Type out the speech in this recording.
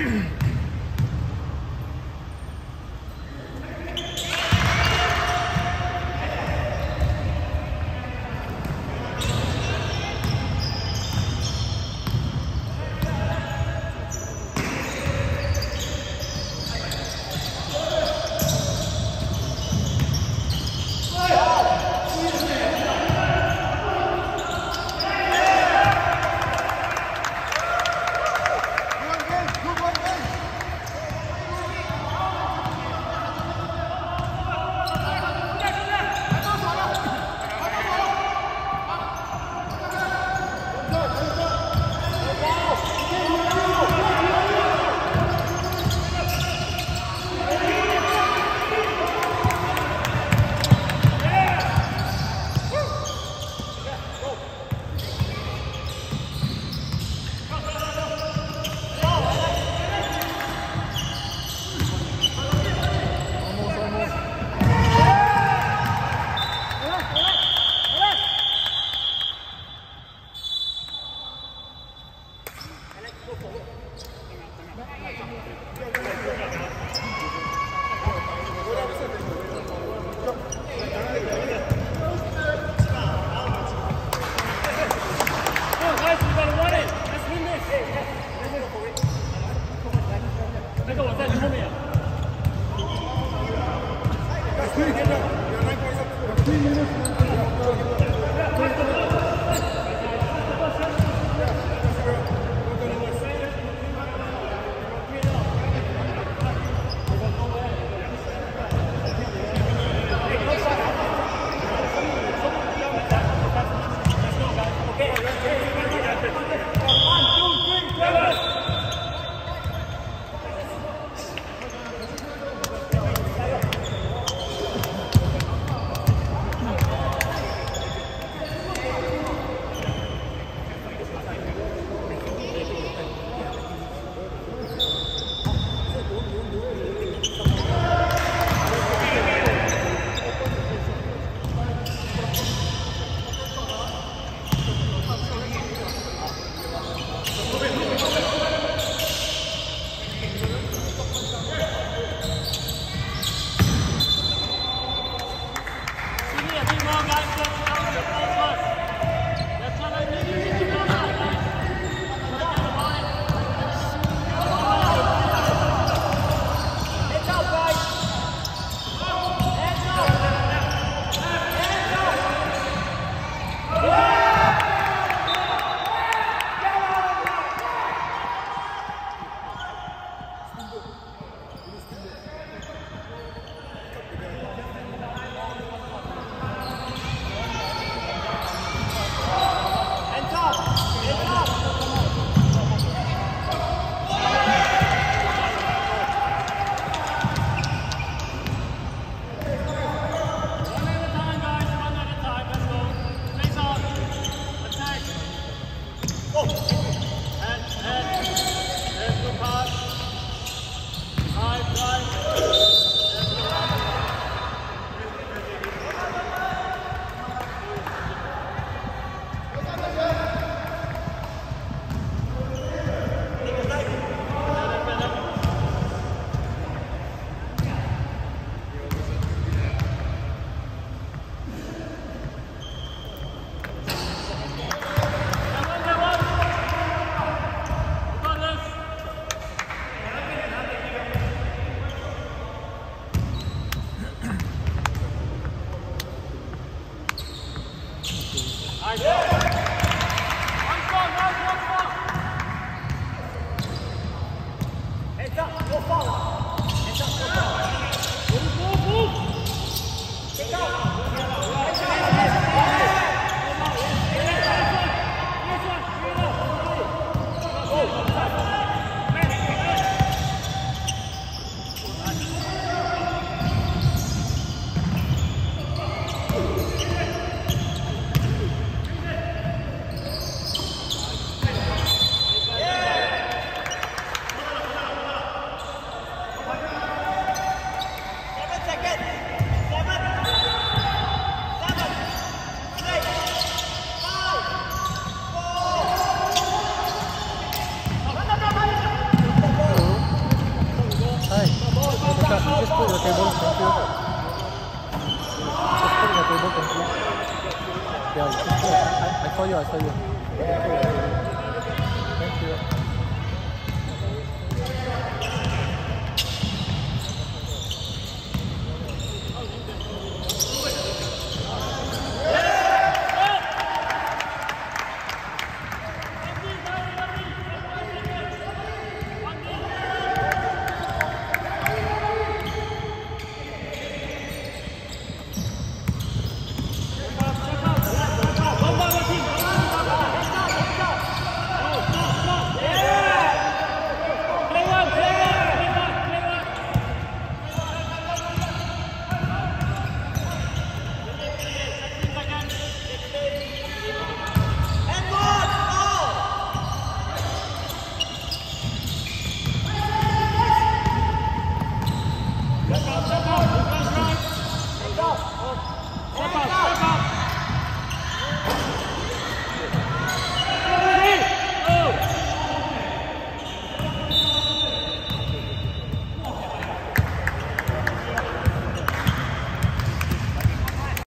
Mm-hmm. Three minutes. 可以，可以。